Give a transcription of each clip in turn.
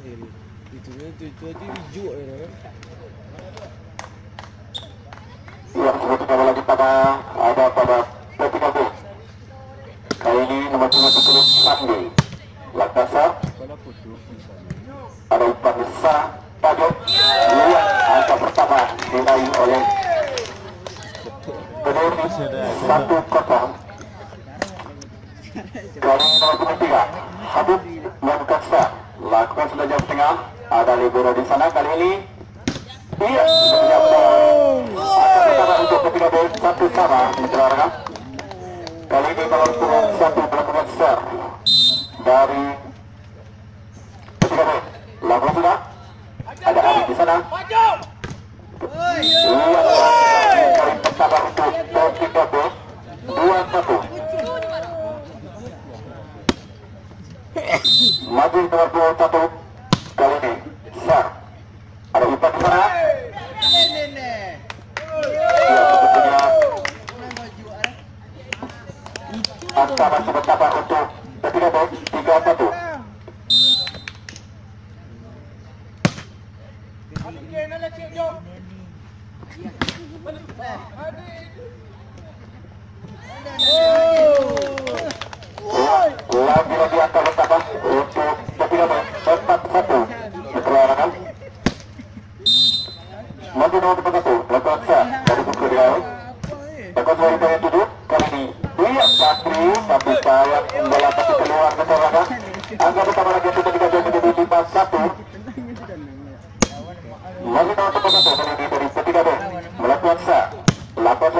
Itu itu itu itu hijau ya kan. Yang sudah kembali lagi pada ada pada P3B. Kali ini nomor 30 Sandi. Lakasa ada umpan besar pojok dua angka pertama diraih oleh Peduli satu kosong. Kali nomor 23 Habib Kasa lakukan sudah jam tengah ada libero di sana kali ini Iya, siap Angka pertama untuk ketiga B satu sama saudara Kali ini nomor turun satu melakukan serve dari ketiga B. Lakukan sudah. Ada Ari di sana. Iya, kali pertama untuk ketiga B dua satu. Maju nomor dua satu kali ini serve. Ada umpan di sana. Ya, sepertinya angka masih untuk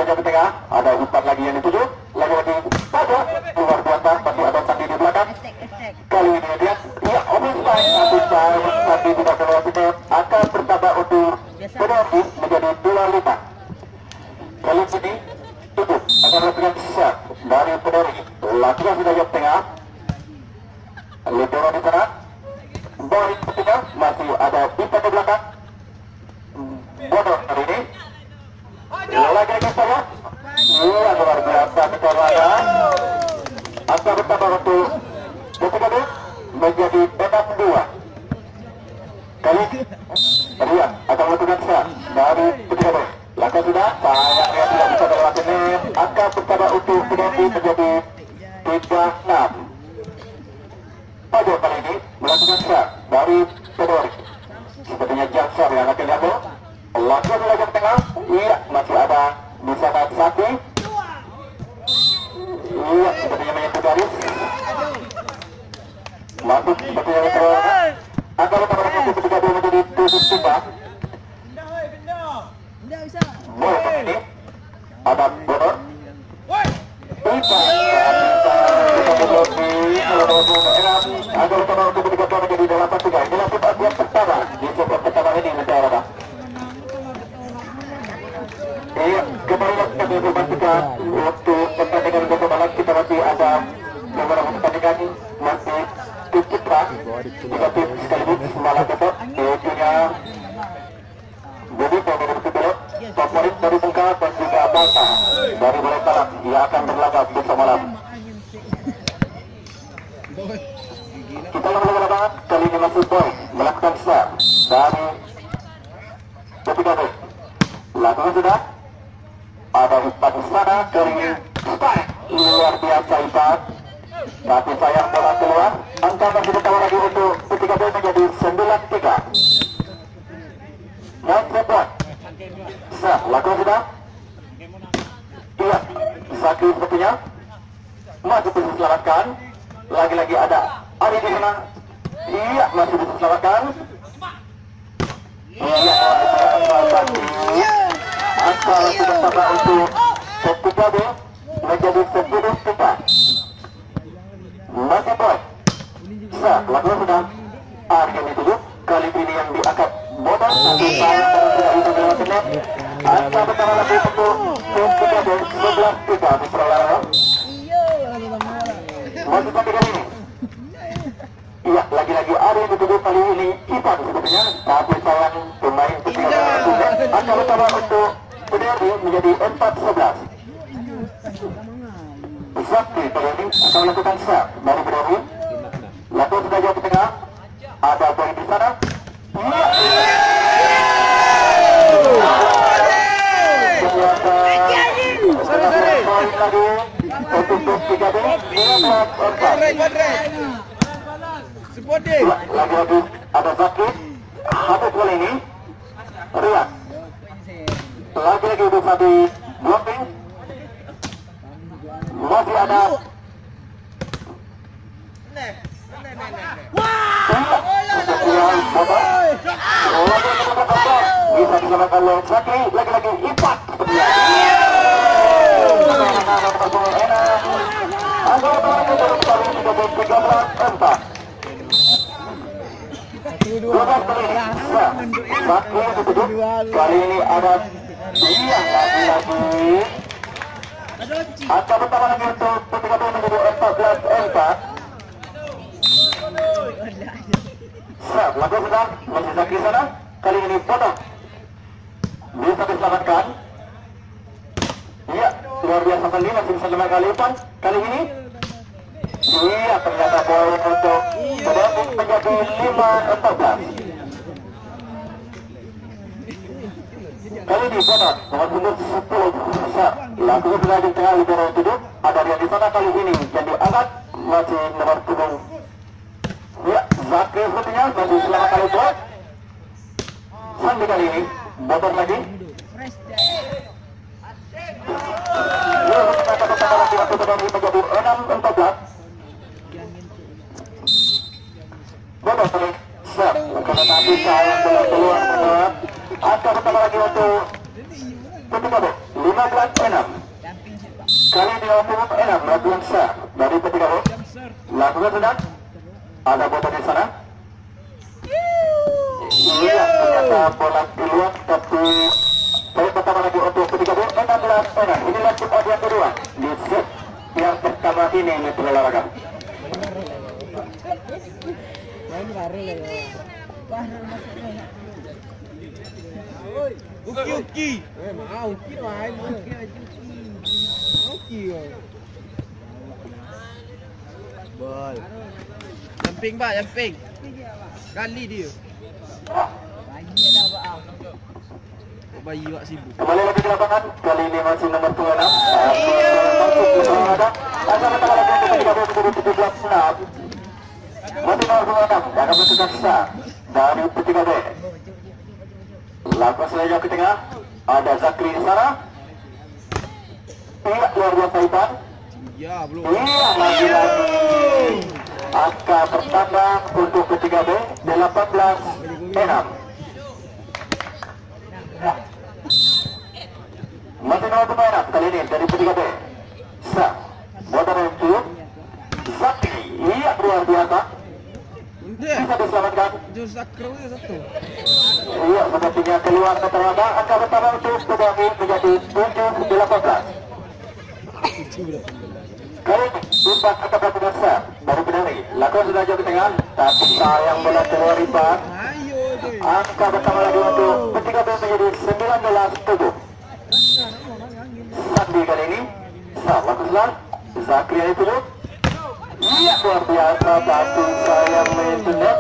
Saja di tengah, ada umpan lagi yang dituju. Lagi-lagi pojok keluar buatan, masih ada Sandi di belakang. Kali ini dia, iya offside satu Sandi tidak keluar sini. Angka bertambah untuk penalti menjadi dua lima. Kali ini tutup akan lakukan set dari Pedori. Lakukan sudah jauh tengah. Libero di sana. Boy ketiga masih ada pertama untuk penalti menjadi tiga enam. Pojok kali ini melakukan set dari Pedori. Sepertinya Jansar yang akan diambil. Lakukan di tengah. Iya, masih ada di sana Saki. Iya, sepertinya menyentuh garis. Masuk sepertinya terlalu. Angka pertama untuk ketiga B menjadi tujuh tiga. Bola kali ini ada Bodor. Bisa. Ada utama untuk ketiga bola menjadi delapan tiga. Inilah putaran yang pertama di super pertama ini negara. Lagi kami informasikan untuk pertandingan Bola Malang kita masih ada beberapa pertandingan masih tutup lah. Tiga tim sekaligus malam besok. Yaitu jadi pemain kedua favorit dari Bungka dan juga dari Salak yang akan berlaga besok malam. Kita berlaga banget kali ini masih melakukan share dari ketiga B. Lakukan sudah. Ada umpan di sana dari Spike luar biasa impact. Tapi sayang bola keluar. Angka masih bertambah lagi untuk ketiga B menjadi sembilan tiga. Mau cepat. Sah, lakukan sudah. Iya, Saki sepertinya. Masih bisa selamatkan. Lagi-lagi ada Ari di sana. Iya, masih bisa selamatkan. Iya. Angka masih bertambah untuk ketiga B menjadi sepuluh tiga. Masih boy. Sah, lakukan sudah. Pertama untuk Pederi menjadi empat sebelas. Zakti Pederi akan melakukan set dari Pederi. Lakukan jauh ke tengah. Ada boy di sana. Iya. Poin. Lagi-lagi ada Zakir. Habis kali ini. Riyad. Lagi-lagi bisa di blocking. Masih ada bisa diselamatkan oleh lagi-lagi dua. Kali ini ada dia lagi-lagi Angka pertama lagi untuk ketika menjadi 14 empat Siap, lagu sedang masih sakit sana. Kali ini potong. Bisa diselamatkan. Iya, luar biasa kali masih bisa lima kali lipat. Kali ini Iya, ternyata poin untuk menjadi 5-14 Kali ini nomor punggung 10 Siap, lagu sudah di tengah libero 7 Ada dia di sana kali ini Jadi angkat masih nomor punggung Ya, Zakri sepertinya masih selama kali buat. Sampai kali ini, motor lagi. Kata pertama lagi waktu terdiri menjadi 6-14. Motor balik. Siap, karena tadi menurut. Angka pertama lagi untuk ketika B, 15-6. Kali ini waktu 6, Raduan Syah dari ketika B. Lakukan sedang. Ada bola di sana. Iya, ternyata bola di luar tapi pertama lagi untuk ketiga bola 16 poin. Inilah tim kedua di set yang pertama ini Metro Olahraga. Main lah ya. Uki Uki. É mal, Uki vai, mano. Uki Uki. Não Uki, ó. Jumping, jumping. Gali dia. Bagi dia dah buat Bayi awak sibuk. Kembali lagi ke lapangan. Kali ini masih nombor 26. Iyo. Asal-asal lapangan. Kembali lagi 26. lapangan. Kembali lagi ke lapangan. Kembali lagi Lakukan selanjutnya ke tengah. Ada Zakri di sana. Iya, luar biasa Ipan. Ya, belum. Iya, lagi-lagi. Angka pertama untuk ketiga B, 18 6. Masih nomor pemain kali ini dari ketiga B. Sa, motor yang tujuh. Zakri, iya luar biasa. Dia. Bisa diselamatkan. Jus satu. Iya, keluar. Angka pertama untuk menjadi 7 18. Kali dari Pedari. Lakukan sudah jauh ke tengah, tapi sayang bola keluar. Angka pertama lagi untuk ketiga B menjadi 19 7. Sandi kali ini, yang itu. Iya luar biasa, tapi sayang menyentuh.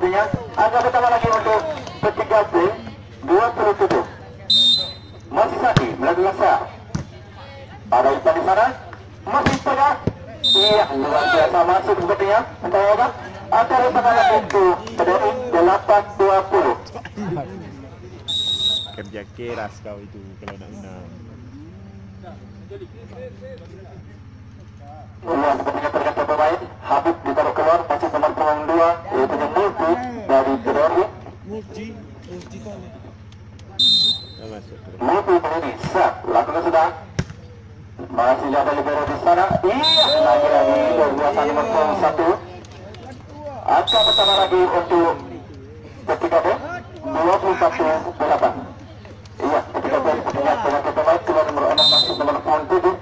Sepertinya angka pertama lagi untuk ketiga B 27. Masih Sandi melakukan sah. Ada Ipan di sana, masih pegang. Iya, luar biasa masuk sepertinya. Entah apa. Angka pertama lagi untuk Pedari 8 20. kerja keras kau itu kalau nak menang. Iya, sepertinya tergantung pemain. Habib ditaruh keluar, masih nomor punggung dua, yaitu yang multi dari Pedari. Muji, muji kau ni. Dah masuk terus. Multi ini, siap. Lakukan sudah. Masih ada libero di sana. Iya, lagi-lagi luar biasa nomor punggung satu. Angka pertama lagi untuk ketiga B, 21 8. Iya, ketiga B sepertinya tergantung pemain. Keluar nomor 6 masuk nomor punggung tujuh.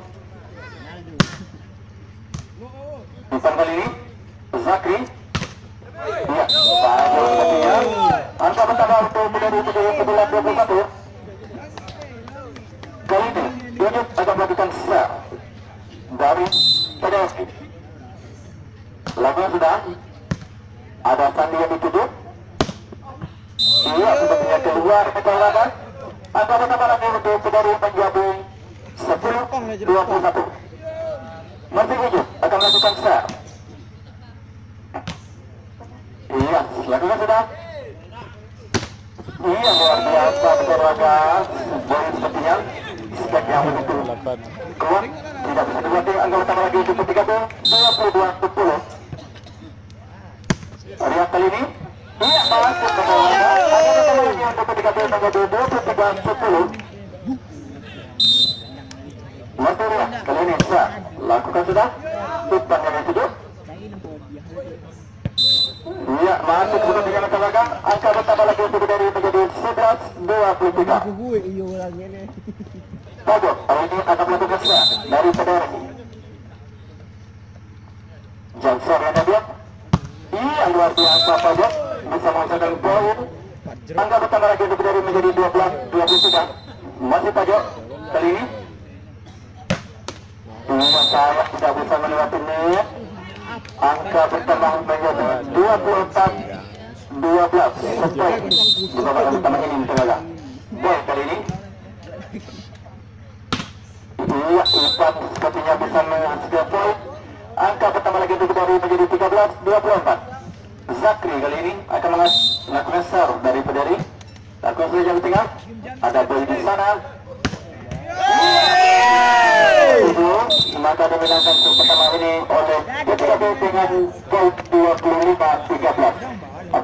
Bukan kali ini Zakri Iya Bagus sepertinya Angka pertama untuk menjadi menjadi 11 21 Kali ini Yunus akan melakukan sel Dari PDSI Lagunya sudah Ada Sandi yang dituju Iya, sepertinya keluar ke lapangan. Angka pertama lagi untuk Pedari Penjabu 10 21. Masih hijau akan melakukan serve. Iya, lakukan sudah. Iya, luar biasa berlaga. Boleh sepertinya. Sejak yang begitu kuat. Tidak bisa dibuat pertama lagi untuk tiga tuh. 22 10. Lihat kali ini. Iya, masuk ke bawah. Tuh. Tanggal 23 10. Montoria, kali ini bisa lakukan sudah. Tupan yang tujuh. Iya, masuk kemudian dengan belakang. Angka bertambah lagi untuk dari menjadi 11 23. Aku gue iyo orang ini. Pojok, kali ini akan melakukan serang dari Pederi. Johnson yang dia. Iya, luar biasa Pojok. Bisa menghasilkan poin. Angka bertambah lagi untuk dari menjadi 12 23. Masih Pojok. Kali ini. Iya, saya tidak bisa melewati menit. Angka bertambah menjadi 24 12. Sesuai. Di babak pertama ini tenaga. Boy kali ini. Iya, Ipan sepertinya bisa menghasilkan poin. Angka pertama lagi untuk dari menjadi 13 24. Zakri kali ini akan melakukan serve dari Pederi. Lakukan saja di tengah. Ada boy di sana. Itu maka dimenangkan set pertama ini oleh PTKB dengan poin 25 13.